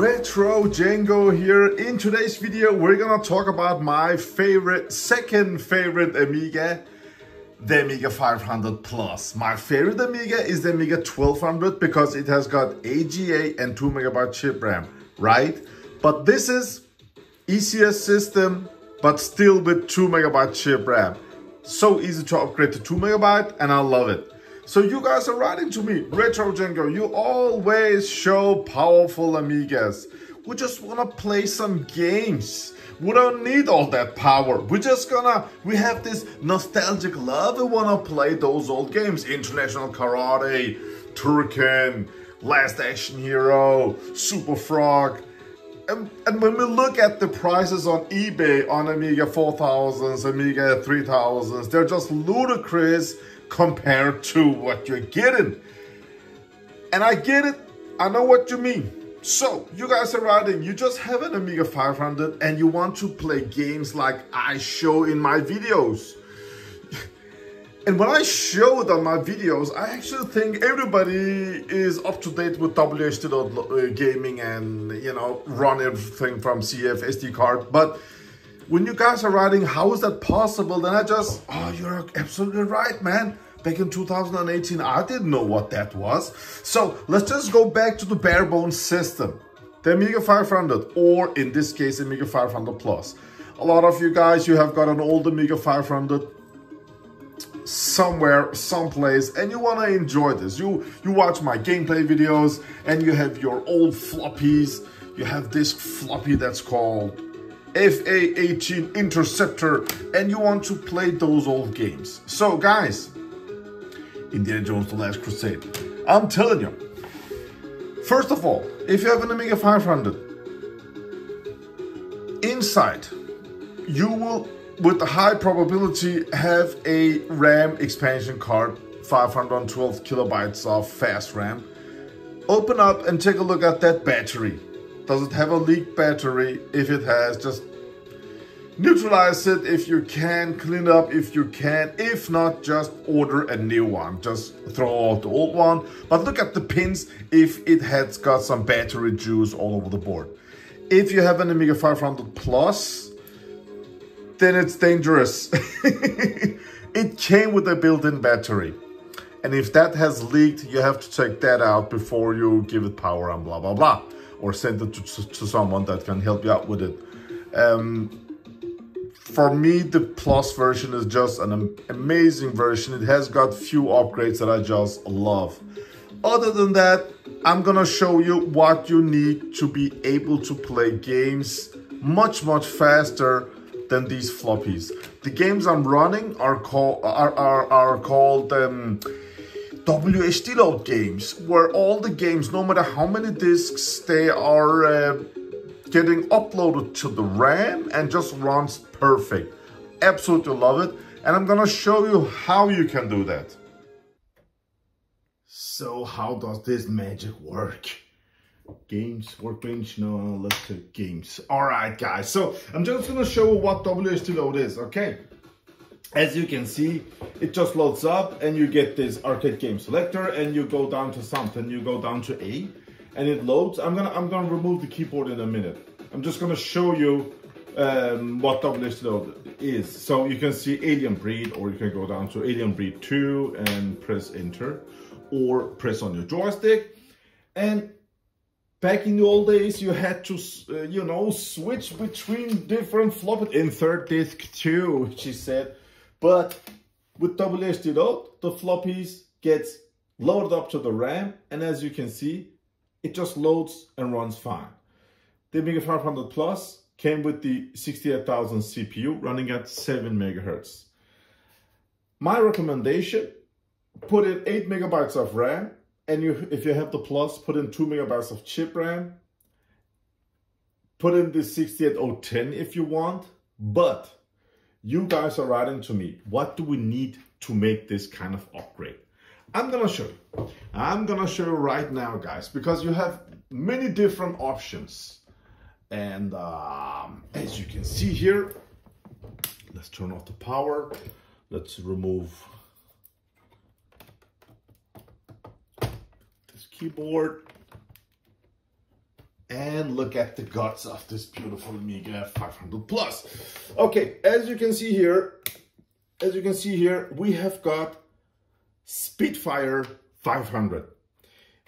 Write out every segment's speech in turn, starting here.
Retro Cengo here. In today's video, we're gonna talk about my favorite, second favorite Amiga, the Amiga 500 Plus. My favorite Amiga is the Amiga 1200 because it has got AGA and 2 megabyte chip RAM, right? But this is ECS system, but still with 2 megabyte chip RAM. So easy to upgrade to 2 megabyte and I love it. So you guys are writing to me, Retro Cengo, you always show powerful Amigas. We just wanna play some games. We don't need all that power. We're just gonna, we have this nostalgic love. We wanna play those old games. International Karate, Turrican, Last Action Hero, Super Frog. And, and, when we look at the prices on eBay on Amiga 4000s, Amiga 3000s, they're just ludicrous compared to what you're getting. And I get it. I know what you mean. So, you guys are riding, you just have an Amiga 500 and you want to play games like I show in my videos. And when I show it on my videos, I actually think everybody is up to date with WHD uh, gaming and, you know, run everything from CF SD card. But when you guys are writing, how is that possible? Then I just, oh, you're absolutely right, man. Back in 2018, I didn't know what that was. So let's just go back to the bare bones system. The Amiga 500, or in this case, Amiga 500 Plus. A lot of you guys, you have got an old Amiga 500 somewhere, someplace, and you want to enjoy this. You, you watch my gameplay videos, and you have your old floppies. You have this floppy that's called FA-18 Interceptor and you want to play those old games. So guys, Indiana Jones The Last Crusade. I'm telling you, first of all, if you have an Amiga 500, inside you will, with a high probability, have a RAM expansion card, 512 kilobytes of fast RAM. Open up and take a look at that battery. Does it have a leak battery? If it has, just neutralize it if you can, clean up if you can. If not, just order a new one. Just throw out the old one. But look at the pins if it has got some battery juice all over the board. If you have an Amiga 500 Plus, then it's dangerous. it came with a built-in battery. And if that has leaked, you have to check that out before you give it power and blah, blah, blah or send it to, to, someone that can help you out with it. Um, for me, the Plus version is just an amazing version. It has got few upgrades that I just love. Other than that, I'm gonna show you what you need to be able to play games much, much faster than these floppies. The games I'm running are called are, are, are called um, WHDLoad games, where all the games, no matter how many discs, they are uh, getting uploaded to the RAM and just runs perfect. Absolutely love it. And I'm gonna show you how you can do that. So how does this magic work? Games, workbench, no, let's click games. All right, guys, so I'm just gonna show what WHDLoad is, okay? As you can see, it just loads up and you get this arcade game selector and you go down to something, you go down to A and it loads. I'm gonna I'm gonna remove the keyboard in a minute. I'm just gonna show you um, what WHDLoad is. So you can see Alien Breed or you can go down to Alien Breed 2 and press enter or press on your joystick. And back in the old days, you had to, uh, you know, switch between different floppy, in third disk 2, she said but with WHDLoad, the floppies gets loaded up to the RAM, and as you can see, it just loads and runs fine. The Amiga 500 Plus came with the 68000 CPU running at 7 megahertz. My recommendation, put in 8 megabytes of RAM, and you, if you have the Plus, put in 2 megabytes of chip RAM. Put in the 68010 if you want, but you guys are writing to me, what do we need to make this kind of upgrade? I'm gonna show you. I'm gonna show you right now, guys, because you have many different options. And um, as you can see here, let's turn off the power. Let's remove this keyboard. And look at the guts of this beautiful Amiga 500 Plus. Okay, as you can see here, as you can see here, we have got Spitfire 500.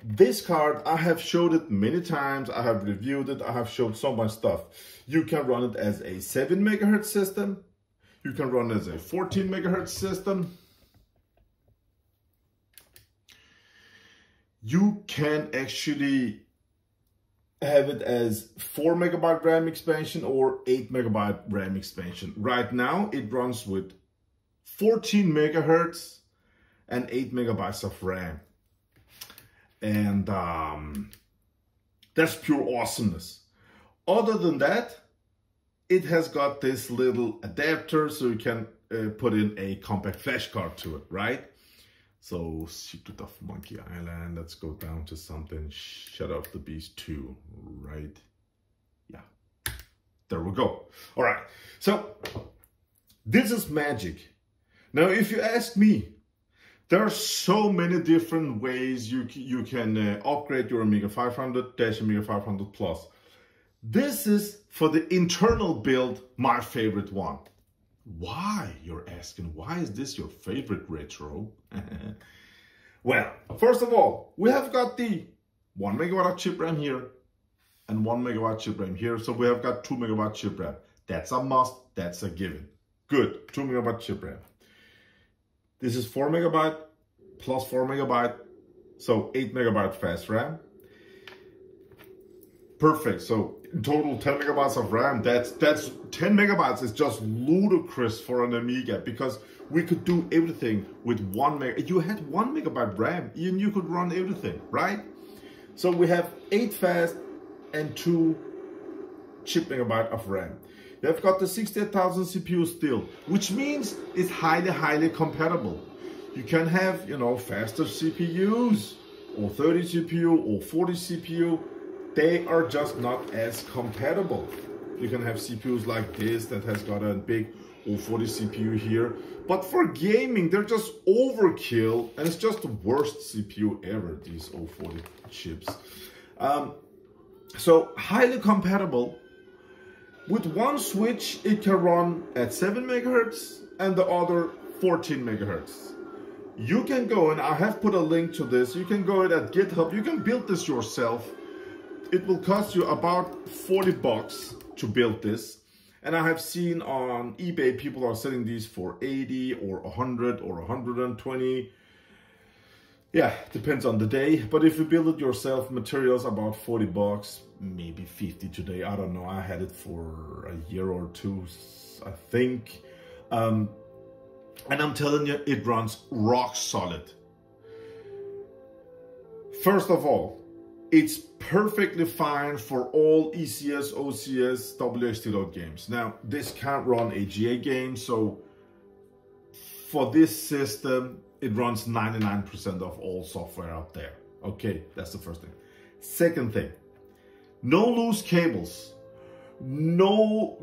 This card, I have showed it many times. I have reviewed it. I have showed so much stuff. You can run it as a 7 megahertz system. You can run it as a 14 megahertz system. You can actually have it as 4 megabyte RAM expansion or 8 megabyte RAM expansion. Right now, it runs with 14 megahertz and 8 megabytes of RAM. And um, that's pure awesomeness. Other than that, it has got this little adapter so you can uh, put in a compact flash card to it, right? So Secret of Monkey Island, let's go down to something, Shadow of the Beast 2, right? Yeah, there we go. All right, so this is magic. Now, if you ask me, there are so many different ways you, you can uh, upgrade your Amiga 500 dash Amiga 500 Plus. This is for the internal build, my favorite one. Why, you're asking, why is this your favorite retro? well, first of all, we have got the 1 megawatt chip RAM here and 1 megawatt chip RAM here. So we have got 2 megawatt chip RAM. That's a must, that's a given. Good, 2 megawatt chip RAM. This is 4 megabyte plus 4 megabyte, so 8 megabyte fast RAM. Perfect, so total 10 megabytes of RAM. That's that's 10 megabytes is just ludicrous for an Amiga because we could do everything with one meg. You had one megabyte RAM and you could run everything, right? So we have eight fast and two chip megabyte of RAM. They've got the 68,000 CPU still, which means it's highly, highly compatible. You can have, you know, faster CPUs or 30 CPU or 40 CPU they are just not as compatible. You can have CPUs like this that has got a big 040 CPU here. But for gaming, they're just overkill and it's just the worst CPU ever, these 040 chips. Um, so highly compatible. With one switch, it can run at 7 megahertz and the other 14 megahertz. You can go, and I have put a link to this, you can go at GitHub, you can build this yourself it will cost you about 40 bucks to build this. And I have seen on eBay, people are selling these for 80 or 100 or 120. Yeah, depends on the day. But if you build it yourself, materials about 40 bucks, maybe 50 today. I don't know. I had it for a year or two, I think. Um, and I'm telling you, it runs rock solid. First of all, it's perfectly fine for all ECS, OCS, WXT games. Now, this can't run AGA games, so for this system, it runs 99% of all software out there. Okay, that's the first thing. Second thing, no loose cables, no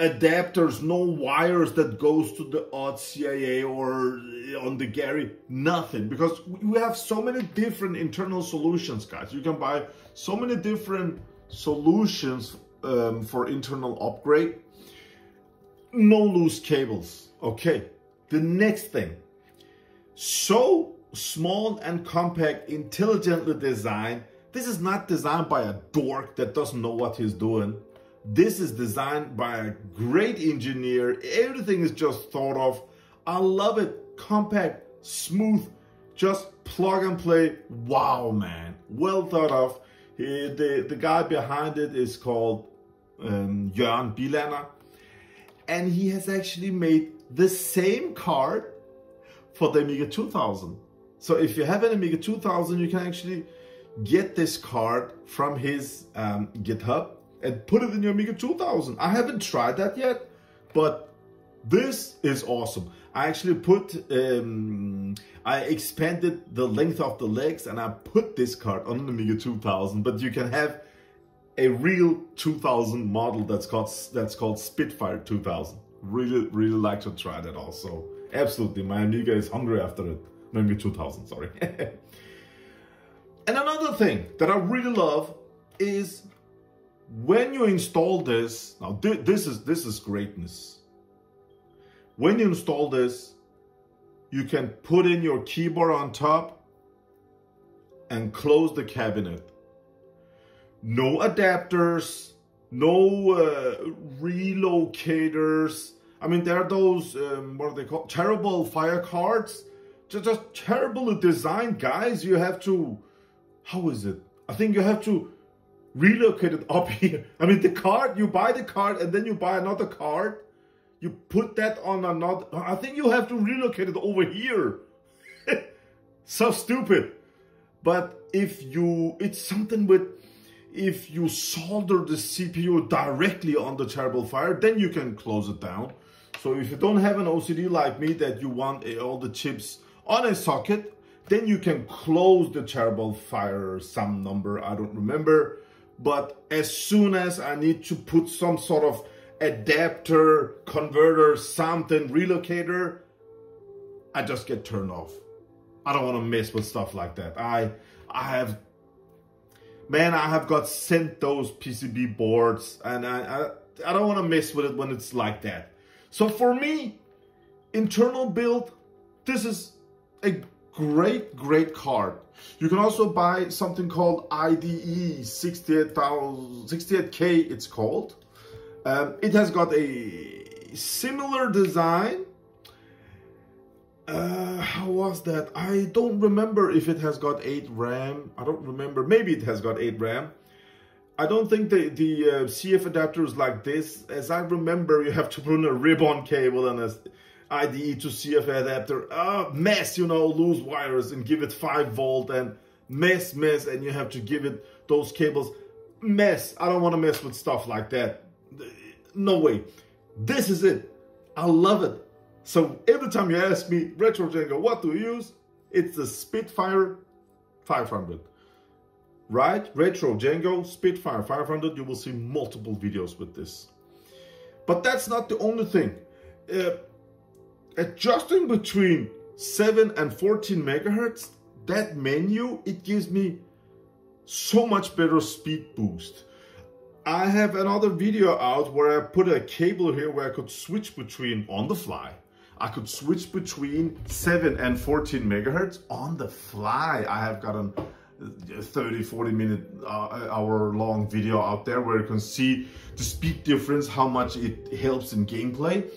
adapters, no wires that goes to the odd CIA or on the Gary, nothing. Because we have so many different internal solutions, guys. You can buy so many different solutions um, for internal upgrade. No loose cables. Okay, the next thing. So small and compact, intelligently designed. This is not designed by a dork that doesn't know what he's doing. This is designed by a great engineer. Everything is just thought of. I love it. Compact, smooth, just plug and play. Wow, man. Well thought of. He, the, the guy behind it is called um, Jörn Bilander. And he has actually made the same card for the Amiga 2000. So if you have an Amiga 2000, you can actually get this card from his um, GitHub and put it in your Amiga 2000. I haven't tried that yet, but this is awesome. I actually put, um, I expanded the length of the legs and I put this card on the Amiga 2000, but you can have a real 2000 model that's called, that's called Spitfire 2000. Really, really like to try that also. Absolutely, my Amiga is hungry after it. Amiga 2000, sorry. and another thing that I really love is when you install this, now th this is this is greatness. When you install this, you can put in your keyboard on top and close the cabinet. No adapters, no uh, relocators. I mean, there are those, um, what are they called? Terrible fire cards. Just, just designed, guys. You have to, how is it? I think you have to relocate it up here. I mean, the card, you buy the card and then you buy another card. You put that on another, I think you have to relocate it over here. so stupid. But if you, it's something with, if you solder the CPU directly on the terrible fire, then you can close it down. So if you don't have an OCD like me that you want eh, all the chips on a socket, then you can close the terrible fire some number, I don't remember. But as soon as I need to put some sort of adapter, converter, something, relocator, I just get turned off. I don't want to mess with stuff like that. I I have man, I have got sent those PCB boards and I, I, I don't want to mess with it when it's like that. So for me, internal build, this is a great, great card. You can also buy something called IDE 68,000, 68K it's called. Um, it has got a similar design uh, how was that? I don't remember if it has got 8 RAM. I don't remember. Maybe it has got 8 RAM. I don't think the, the uh, CF adapter is like this. As I remember, you have to put in a ribbon cable and a IDE to CF adapter. Ah, mess, you know, lose wires and give it 5 volt and mess, mess, and you have to give it those cables. Mess. I don't want to mess with stuff like that. No way. This is it. I love it. So every time you ask me, Retro Cengo, what do you use? It's the Spitfire 500. Right? Retro Cengo, Spitfire 500. You will see multiple videos with this. But that's not the only thing. Uh, adjusting between 7 and 14 megahertz, that menu, it gives me so much better speed boost. I have another video out where I put a cable here where I could switch between on the fly I could switch between 7 and 14 megahertz on the fly. I have got a 30, 40 minute uh, hour long video out there where you can see the speed difference, how much it helps in gameplay.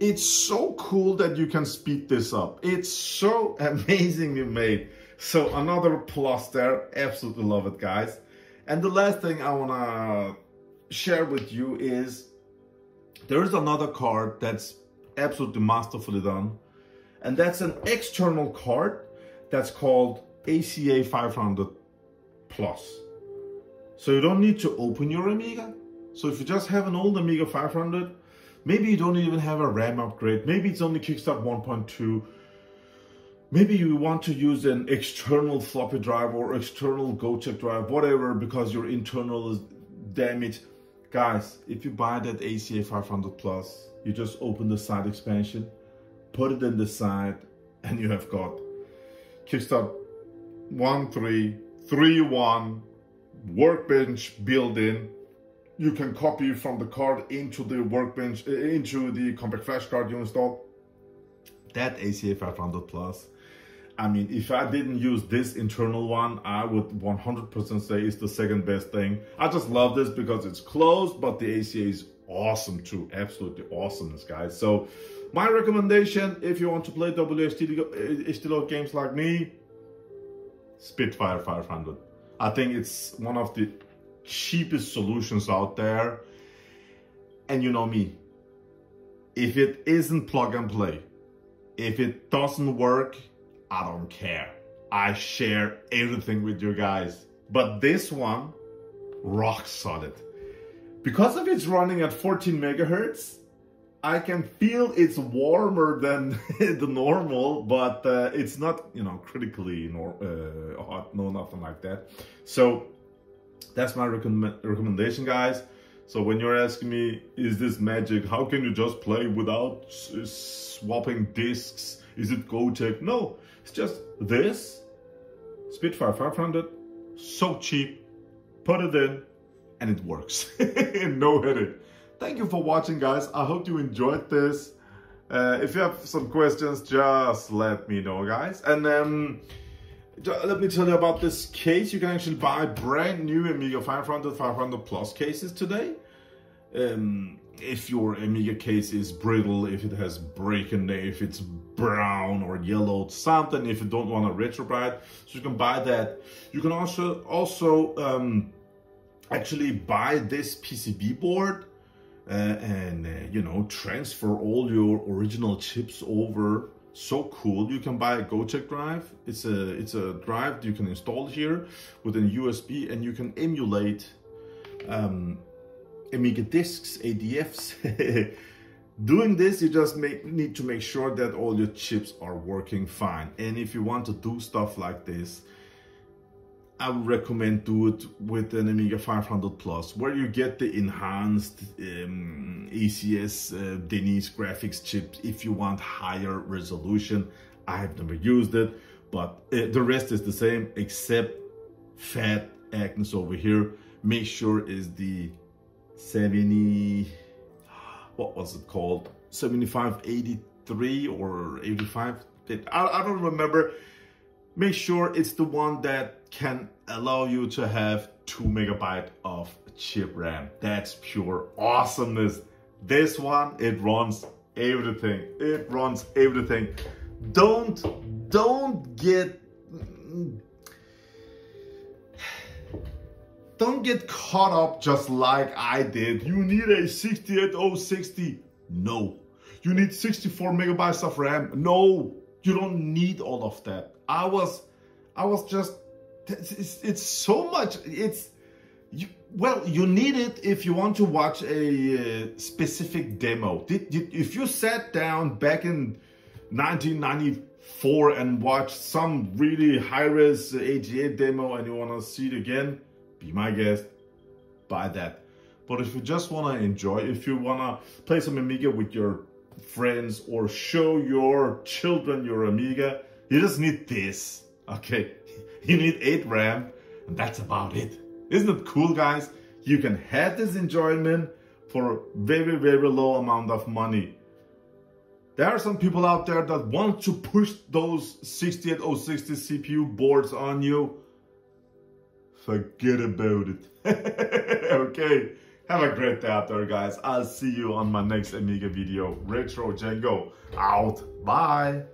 It's so cool that you can speed this up. It's so amazingly made. So another plus there, absolutely love it guys. And the last thing I wanna share with you is there's another card that's absolutely masterfully done. And that's an external card that's called ACA 500 Plus. So you don't need to open your Amiga. So if you just have an old Amiga 500, maybe you don't even have a RAM upgrade. Maybe it's only Kickstart 1.2. Maybe you want to use an external floppy drive or external Gotek drive, whatever, because your internal is damaged. Guys, if you buy that ACA 500 Plus, you just open the side expansion, put it in the side, and you have got Kickstart 1.3, workbench built-in. You can copy from the card into the workbench, uh, into the compact flash card you install. That ACA 500 Plus. I mean, if I didn't use this internal one, I would 100% say it's the second best thing. I just love this because it's closed, but the ACA is awesome too. Absolutely awesomeness, guys. So my recommendation, if you want to play WHD games like me, Spitfire 500. I think it's one of the cheapest solutions out there. And you know me, if it isn't plug and play, if it doesn't work, I don't care. I share everything with you guys. But this one, rock solid. Because of it's running at 14 megahertz, I can feel it's warmer than the normal, but uh, it's not, you know, critically nor uh, hot, no, nothing like that. So that's my recommend recommendation, guys. So when you're asking me, is this magic? How can you just play without swapping discs? Is it Gotek? No, it's just this Spitfire 500, so cheap. Put it in, and it works. no headache. Thank you for watching guys. I hope you enjoyed this. Uh, if you have some questions, just let me know guys. And um, let me tell you about this case. You can actually buy brand new Amiga 500, 500 Plus cases today. Um, if your Amiga case is brittle, if it has breaking, if it's brown or yellowed, something, if you don't want a retrobrite, so you can buy that. You can also also um, actually buy this PCB board uh, and uh, you know transfer all your original chips over. So cool! You can buy a Gotek drive. It's a it's a drive you can install here with a USB, and you can emulate. Um, Amiga disks, ADFs. Doing this, you just make, need to make sure that all your chips are working fine. And if you want to do stuff like this, I would recommend do it with an Amiga 500 Plus, where you get the enhanced um, ECS uh, Denise graphics chips if you want higher resolution. I have never used it, but uh, the rest is the same except Fat Agnus over here. Make sure is the 70, what was it called? 7583 or 85. I, I don't remember. Make sure it's the one that can allow you to have two megabyte of chip RAM. That's pure awesomeness. This one, it runs everything. It runs everything. Don't, don't get don't get caught up just like I did. You need a 68060. No. You need 64 megabytes of RAM. No, you don't need all of that. I was, I was just, it's, it's so much. It's, you, well, you need it if you want to watch a uh, specific demo. Did, did, if you sat down back in 1994 and watched some really high-res AGA demo and you want to see it again, be my guest, buy that. But if you just want to enjoy, if you want to play some Amiga with your friends or show your children your Amiga, you just need this, okay? You need 8 RAM, and that's about it. Isn't it cool, guys? You can have this enjoyment for a very, very low amount of money. There are some people out there that want to push those 68060 CPU boards on you Forget about it. okay. Have a great day out there, guys. I'll see you on my next Amiga video. Retro Cengo out. Bye.